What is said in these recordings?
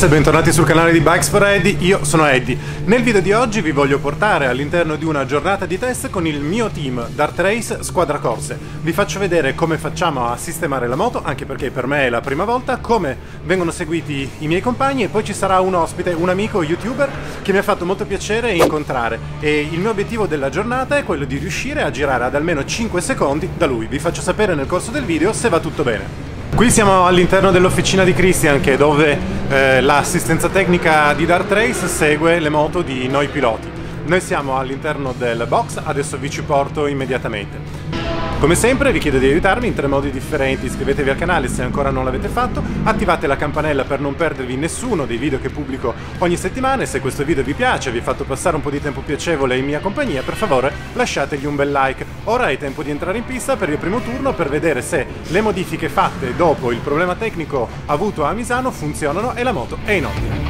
riders e bentornati sul canale di Bikes for Eddie, io sono Eddie. Nel video di oggi vi voglio portare all'interno di una giornata di test con il mio team Dart Race Squadra Corse. Vi faccio vedere come facciamo a sistemare la moto, anche perché per me è la prima volta, come vengono seguiti i miei compagni e poi ci sarà un ospite, un amico youtuber che mi ha fatto molto piacere incontrare e il mio obiettivo della giornata è quello di riuscire a girare ad almeno 5 secondi da lui. Vi faccio sapere nel corso del video se va tutto bene. Qui siamo all'interno dell'officina di Christian che è dove eh, l'assistenza tecnica di Dart Race segue le moto di noi piloti. Noi siamo all'interno del box, adesso vi ci porto immediatamente. Come sempre vi chiedo di aiutarmi in tre modi differenti, iscrivetevi al canale se ancora non l'avete fatto, attivate la campanella per non perdervi nessuno dei video che pubblico ogni settimana e se questo video vi piace, vi ha fatto passare un po' di tempo piacevole in mia compagnia, per favore lasciategli un bel like. Ora è tempo di entrare in pista per il primo turno per vedere se le modifiche fatte dopo il problema tecnico avuto a Misano funzionano e la moto è in ordine.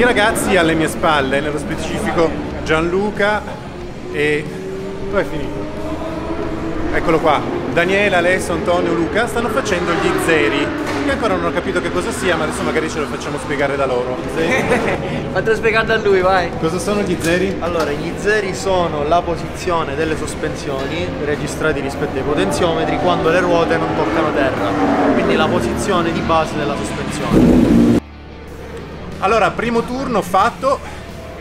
I ragazzi alle mie spalle, nello specifico Gianluca e... dove è finito? Eccolo qua, Daniele, Alessio, Antonio, Luca stanno facendo gli zeri. Io ancora non ho capito che cosa sia, ma adesso magari ce lo facciamo spiegare da loro. Fatelo spiegare da lui, vai. Cosa sono gli zeri? Allora, gli zeri sono la posizione delle sospensioni registrati rispetto ai potenziometri quando le ruote non toccano terra. Quindi la posizione di base della sospensione. Allora, primo turno fatto,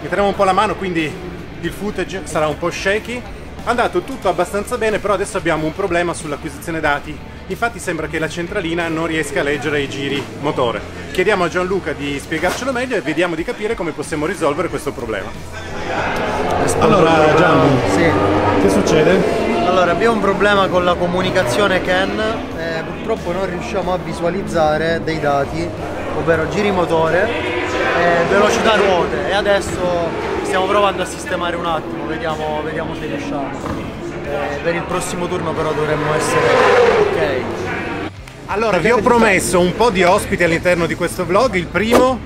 metteremo un po' la mano, quindi il footage sarà un po' shaky. È andato tutto abbastanza bene, però adesso abbiamo un problema sull'acquisizione dati. Infatti sembra che la centralina non riesca a leggere i giri motore. Chiediamo a Gianluca di spiegarcelo meglio e vediamo di capire come possiamo risolvere questo problema. Allora, Gianlu, Sì. che succede? Allora, abbiamo un problema con la comunicazione CAN, eh, purtroppo non riusciamo a visualizzare dei dati, ovvero giri motore e velocità ruote e adesso stiamo provando a sistemare un attimo, vediamo, vediamo se riusciamo. Eh, per il prossimo turno però dovremmo essere ok. Allora, vi ho promesso un po' di ospiti all'interno di questo vlog. Il primo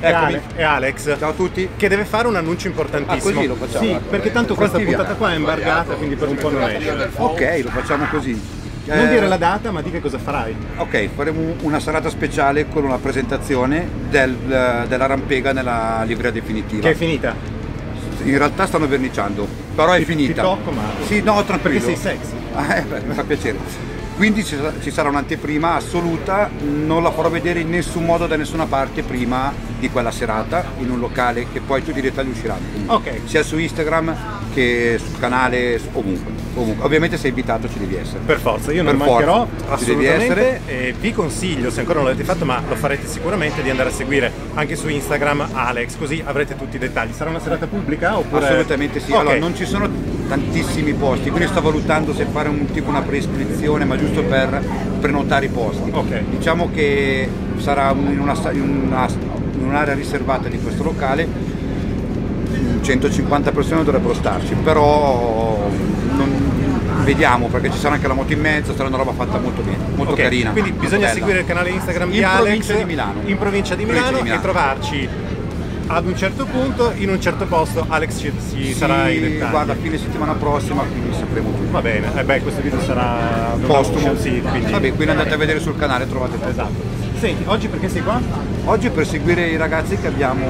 Eccomi, è Alex. Ciao a tutti. Che deve fare un annuncio importantissimo. Ah, così lo facciamo? Sì, perché tanto questa puntata qua è imbargata, quindi per un po' non esce. Ok, lo facciamo così. Non Eh, dire la data, ma di che cosa farai. Ok, faremo una serata speciale con una presentazione del- della rampega nella livrea definitiva. Che è finita. In realtà stanno verniciando, però è Ti- finita. ti tocco, ma- Sì, no, tranquillo. Perché sei sexy. Ah, eh, beh, mi fa piacere. Quindi ci sarà, un'anteprima assoluta, non la farò vedere in nessun modo da nessuna parte prima di quella serata, in un locale che poi tutti i dettagli usciranno. Ok. Sia su Instagram che sul canale, ovunque. Ovunque. Ovviamente sei invitato, ci devi essere. Per forza, io non Per mancherò forza, assolutamente e vi consiglio, se ancora non l'avete fatto, ma lo farete sicuramente, di andare a seguire anche su Instagram Alex, così avrete tutti i dettagli. Sarà una serata pubblica oppure... Assolutamente sì, Ok. allora non ci sono tantissimi posti, quindi sto valutando se fare un tipo una preiscrizione, ma giusto per prenotare i posti. Ok. Diciamo che sarà in, una, in una- in un'area riservata di questo locale, 150 persone dovrebbero starci, però non- vediamo perché ci sarà anche la moto in mezzo, sarà una roba fatta molto bene, molto Ok, carina. Quindi molto bisogna bella. seguire il canale Instagram di In Alex provincia di Milano. in provincia di Provincia Milano, di Milano. e trovarci ad un certo punto, in un certo posto, Alex ci, ci Sì, sarà i dettagli. guarda, fine settimana prossima, quindi sapremo tutto. Va bene, eh beh, questo video sarà Postumo. Sì, quindi... Vabbè, quindi andate a vedere sul canale, trovate tutto. Esatto. Senti, oggi perché sei qua? Oggi per seguire i ragazzi che, abbiamo,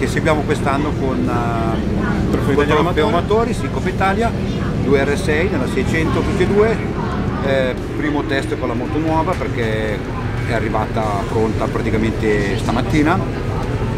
che seguiamo quest'anno con, uh, Trofeo Amatori. Sì, Coppa Italia, 2 R6 nella 600 tutti e due, eh, primo test con la moto nuova perché è arrivata pronta praticamente stamattina,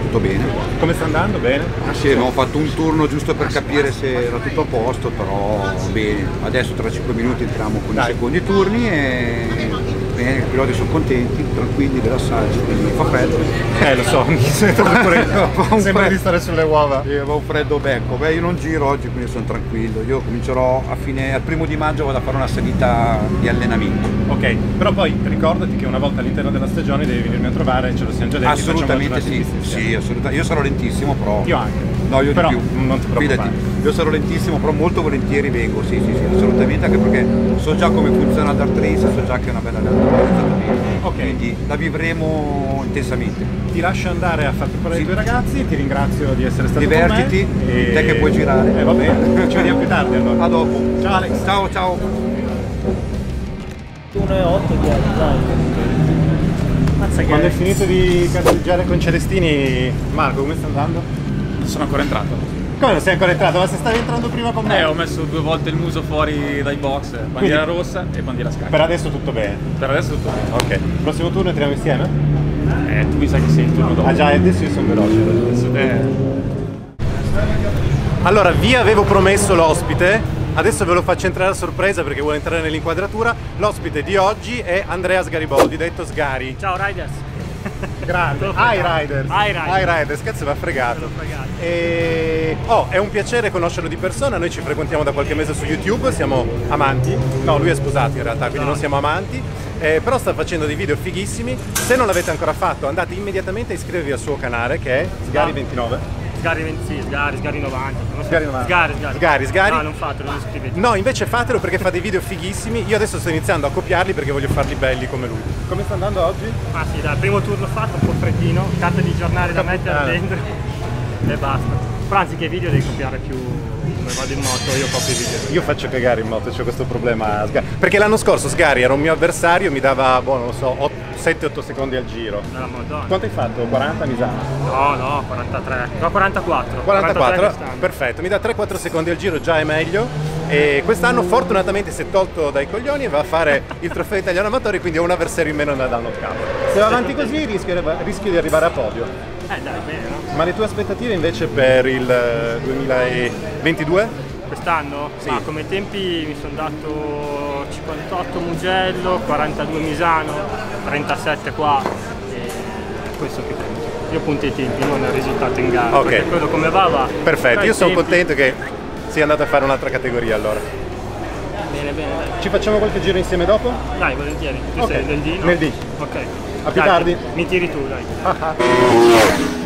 tutto bene. Come sta andando? Bene? Sì, abbiamo fatto un turno giusto per capire se era tutto a posto, però bene, adesso tra 5 minuti entriamo con Dai. i secondi turni e bene, i piloti sono contenti, tranquilli, rilassati, quindi fa freddo. Eh, lo so, mi sento pure Un Sembra freddo. di stare sulle uova. Io avevo un freddo becco, beh io non giro oggi quindi sono tranquillo, io comincerò a fine, al primo di maggio vado a fare una salita di allenamento. Ok, però poi ricordati che una volta all'interno della stagione devi venirmi a trovare, ce lo siamo già detti. Assolutamente sì, sì, assolutamente. Io sarò lentissimo però. Io anche. No, io Però di più. non ti preoccupare. Fidati. Io sarò lentissimo, però molto volentieri vengo, sì, sì, sì, assolutamente, anche perché so già come funziona Dart Race, so già che è una bella realtà. Ok. Quindi la vivremo intensamente. Ti lascio andare a far preparare Sì. i tuoi ragazzi, ti ringrazio di essere stato Divertiti, con me. e- te che puoi girare. Eh va bene, ci vediamo più tardi allora. A dopo. Ciao Alex. Ciao ciao. 1 e 8 di dai. Mazza Quando hai che finito di cazzeggiare con Celestini, Marco, come sta andando? Sono ancora entrato. Come non sei ancora entrato? Ma se stavi entrando prima con me? Eh, ho messo due volte il muso fuori dai box, bandiera rossa e bandiera scacca. Per adesso tutto bene. Per adesso tutto bene. Ok. Prossimo turno entriamo insieme? Eh, tu mi sa che sei il turno dopo. Ah già, adesso io sono veloce. Adesso te- Allora, vi avevo promesso l'ospite, adesso ve lo faccio entrare a sorpresa perché vuole entrare nell'inquadratura. L'ospite di oggi è Andrea Sgariboldi, detto Sgari. Ciao Riders. Grande. L'ho Hi fregato. Riders. Hi Riders. Hi Riders, cazzo mi ha fregato. E... Oh, è un piacere conoscerlo di persona, noi ci frequentiamo da qualche mese su YouTube, siamo amanti. No, lui è sposato in realtà, quindi non siamo amanti. Eh, però sta facendo dei video fighissimi. Se non l'avete ancora fatto, andate immediatamente a iscrivervi al suo canale che è Sgari29. Sgari 20, sì, Sgari, Sgari 90. Non so. Sgari 90. Sgari, Sgari. Sgari, Sgari. No, non fatelo, non iscrivetevi. No, invece fatelo perché fa dei video fighissimi. Io adesso sto iniziando a copiarli perché voglio farli belli come lui. Come sta andando oggi? Ah sì, dai, primo turno fatto, un po' freddino, carta di giornale da mettere dentro e basta. Però anziché video devi copiare più come vado in moto, io copio i video. Io faccio cagare in moto, c'è questo problema. Perché l'anno scorso Sgari era un mio avversario, mi dava, boh, non lo so, 7-8 secondi al giro. Madonna. Quanto hai fatto? 40 mi sa? No, no, 43. No, 44. 44, quest'anno. perfetto, mi dà 3-4 secondi al giro, già è meglio. E quest'anno fortunatamente si è tolto dai coglioni e va a fare il trofeo italiano amatori, quindi ho un avversario in meno da knockout. Se va avanti così rischio, rischio di arrivare a podio. Eh dai, bene, no? Ma le tue aspettative invece per il eh, 2022? Quest'anno? Sì. Ma come tempi mi sono dato 58 Mugello, 42 Misano, 37 qua. E questo che penso. Io punto i tempi, non il risultato in gara. Ok. Perché quello come va va. Perfetto, io sono tempi- contento che sia andato a fare un'altra categoria allora. Bene, bene, dai. Ci facciamo qualche giro insieme dopo? Dai, volentieri. Tu Ok, sei del D, no? nel D. Ok. A più Dai, tardi. Mi tiri tu, dai.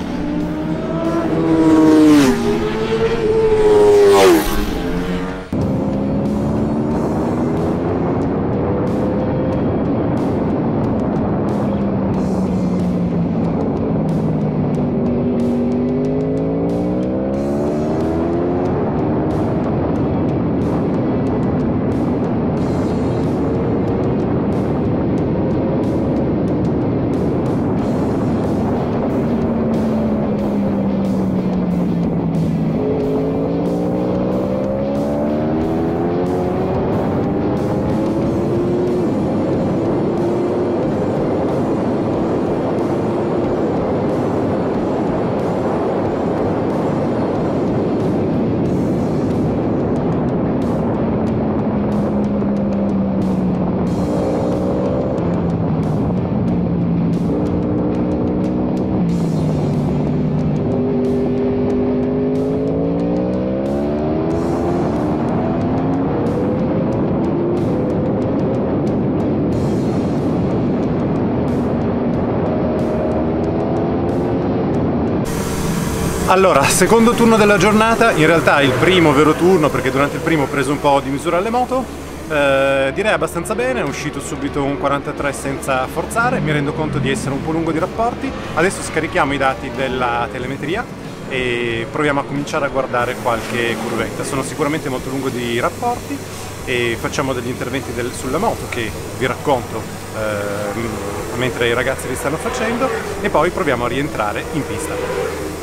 Allora, secondo turno della giornata, in realtà il primo vero turno perché durante il primo ho preso un po' di misura alle moto, eh, direi abbastanza bene, è uscito subito un 43 senza forzare, mi rendo conto di essere un po' lungo di rapporti, adesso scarichiamo i dati della telemetria e proviamo a cominciare a guardare qualche curvetta, sono sicuramente molto lungo di rapporti e facciamo degli interventi del, sulla moto che vi racconto eh, mentre i ragazzi li stanno facendo e poi proviamo a rientrare in pista.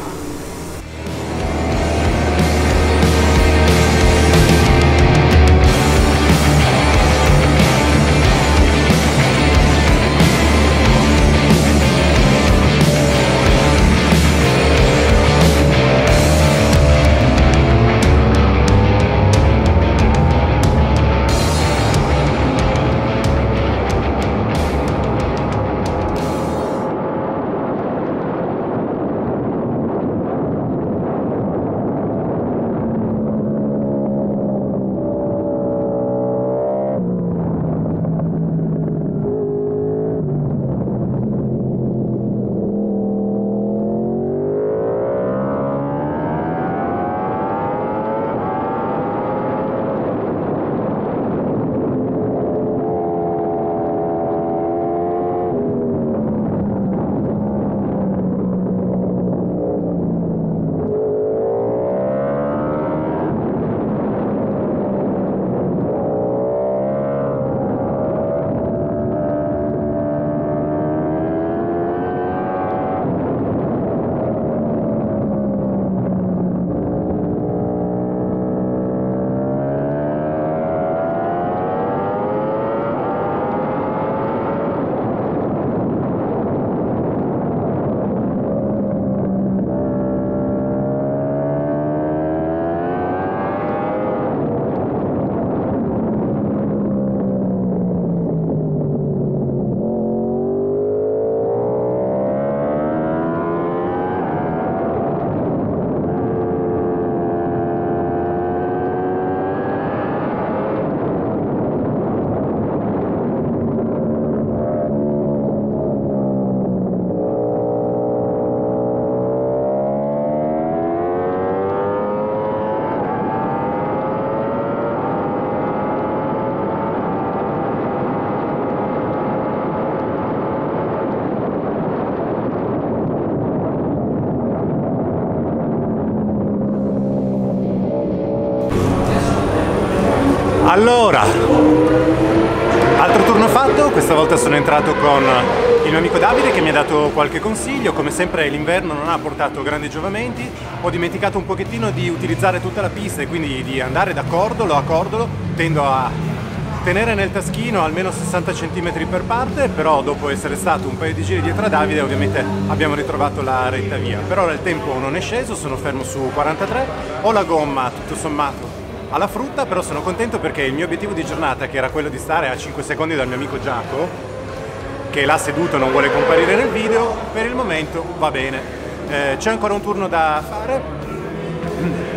Entrato con il mio amico Davide che mi ha dato qualche consiglio, come sempre l'inverno non ha portato grandi giovamenti, ho dimenticato un pochettino di utilizzare tutta la pista e quindi di andare da cordolo a cordolo, tendo a tenere nel taschino almeno 60 cm per parte, però dopo essere stato un paio di giri dietro a Davide ovviamente abbiamo ritrovato la retta via. Per ora il tempo non è sceso, sono fermo su 43, ho la gomma tutto sommato alla frutta, però sono contento perché il mio obiettivo di giornata, che era quello di stare a 5 secondi dal mio amico Giacomo, che l'ha seduto non vuole comparire nel video, per il momento va bene. Eh, c'è ancora un turno da fare,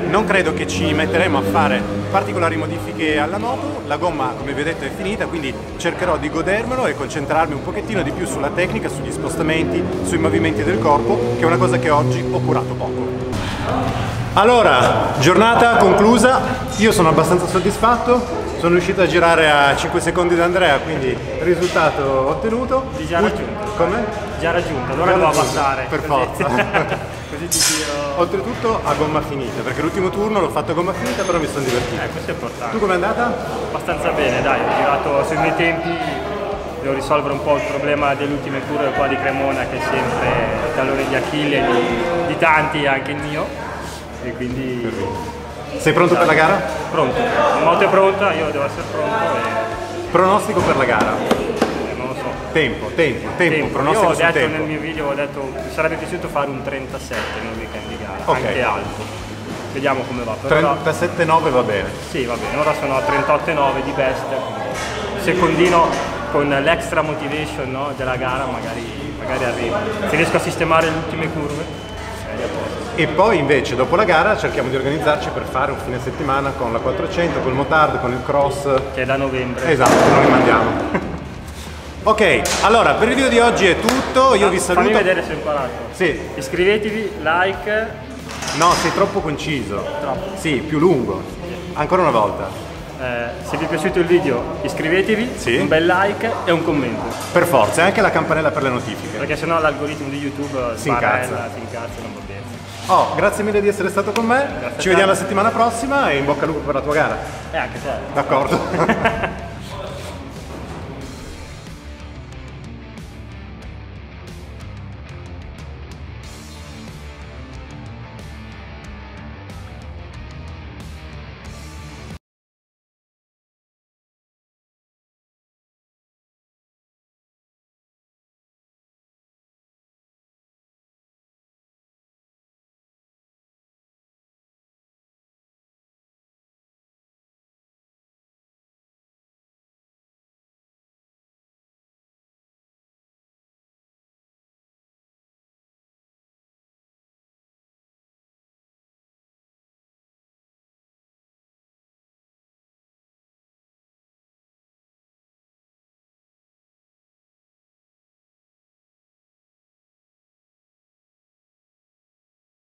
non credo che ci metteremo a fare particolari modifiche alla moto, la gomma come vi ho detto è finita, quindi cercherò di godermelo e concentrarmi un pochettino di più sulla tecnica, sugli spostamenti, sui movimenti del corpo, che è una cosa che oggi ho curato poco. Allora, giornata conclusa, io sono abbastanza soddisfatto, sono riuscito a girare a 5 secondi da Andrea, quindi risultato ottenuto. Di già raggiunto. Come? Già raggiunto, allora devo abbassare. Per così. forza. così ti tiro. Oltretutto a gomma finita, perché l'ultimo turno l'ho fatto a gomma finita, però mi sono divertito. Eh, questo è importante. Tu com'è andata? Abbastanza bene, dai, ho girato sui miei tempi, devo risolvere un po' il problema delle ultime curve qua di Cremona che è sempre il tallone di Achille di, di tanti, anche il mio e quindi... Sei pronto per la gara? Pronto, la moto è pronta, io devo essere pronto e... Pronostico per la gara? Eh, non lo so. Tempo, tempo, tempo, tempo. pronostico Io ho detto tempo. nel mio video, ho detto mi sarebbe piaciuto fare un 37 nel weekend di gara, Ok. anche alto. Vediamo come va. Per ora, 37,9 va bene. sì, va bene, ora sono a 38,9 di best, secondino con l'extra motivation no, della gara magari, magari arrivo. Se riesco a sistemare le ultime curve. E poi invece dopo la gara cerchiamo di organizzarci per fare un fine settimana con la 400, col motard, con il cross. che è da novembre. Esatto, non rimandiamo. ok, allora per il video di oggi è tutto, io vi Fammi saluto. vedere se ho imparato. Sì, Iscrivetevi, like, No, sei troppo conciso. Troppo. Sì, più lungo. Ancora una volta. Eh, se vi è piaciuto il video iscrivetevi, Sì. un bel like e un commento. Per forza, e anche la campanella per le notifiche. Perché sennò l'algoritmo di YouTube Si incazza. si incazza, non va bene. Oh, grazie mille di essere stato con me. Grazie Ci vediamo la settimana prossima e in bocca al lupo per la tua gara. E anche te. D'accordo?